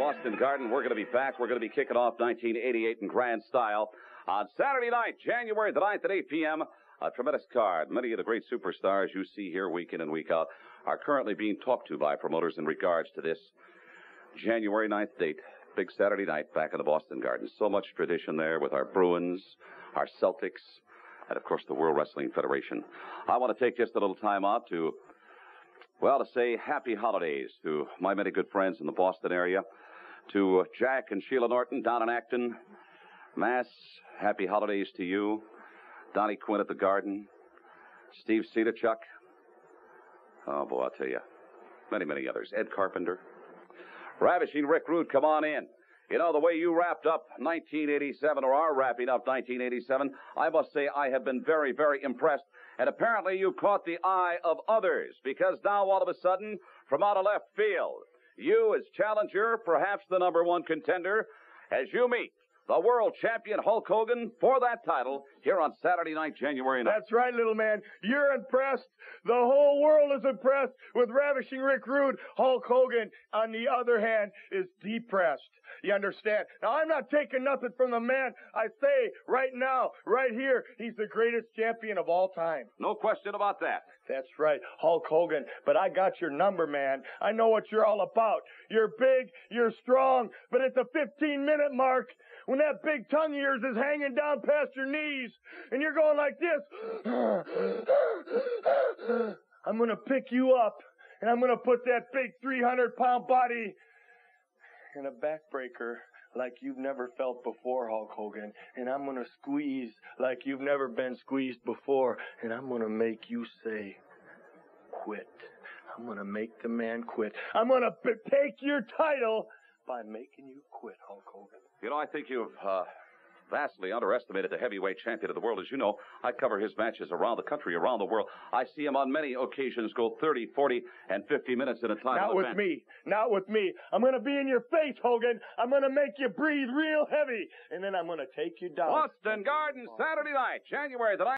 Boston Garden. We're going to be back. We're going to be kicking off 1988 in grand style on Saturday night, January the 9th at 8 p.m. A tremendous card. Many of the great superstars you see here week in and week out are currently being talked to by promoters in regards to this January 9th date. Big Saturday night back in the Boston Garden. So much tradition there with our Bruins, our Celtics, and of course the World Wrestling Federation. I want to take just a little time out to well, to say happy holidays to my many good friends in the Boston area, to uh, Jack and Sheila Norton down in Acton. Mass, happy holidays to you. Donnie Quinn at the Garden. Steve Cedachuk. Oh, boy, I'll tell you. Many, many others. Ed Carpenter. Ravishing Rick Rude, come on in. You know, the way you wrapped up 1987, or are wrapping up 1987, I must say I have been very, very impressed. And apparently you caught the eye of others, because now all of a sudden, from out of left field, you as challenger, perhaps the number one contender, as you meet the world champion Hulk Hogan for that title here on Saturday night, January 9th. That's right, little man. You're impressed. The whole world is impressed with ravishing Rick Rude. Hulk Hogan, on the other hand, is depressed. You understand? Now, I'm not taking nothing from the man. I say right now, right here, he's the greatest champion of all time. No question about that. That's right, Hulk Hogan. But I got your number, man. I know what you're all about. You're big, you're strong, but at the 15 minute mark, when that big tongue of yours is hanging down past your knees and you're going like this, I'm going to pick you up and I'm going to put that big 300 pound body in a backbreaker like you've never felt before, Hulk Hogan. And I'm going to squeeze like you've never been squeezed before. And I'm going to make you say, quit. I'm going to make the man quit. I'm going to p- take your title by making you quit, Hulk Hogan. You know, I think you've uh, vastly underestimated the heavyweight champion of the world. As you know, I cover his matches around the country, around the world. I see him on many occasions go 30, 40, and 50 minutes at a time. Not with me. Not with me. I'm going to be in your face, Hogan. I'm going to make you breathe real heavy. And then I'm going to take you down. Boston Garden, Saturday night, January the 9th.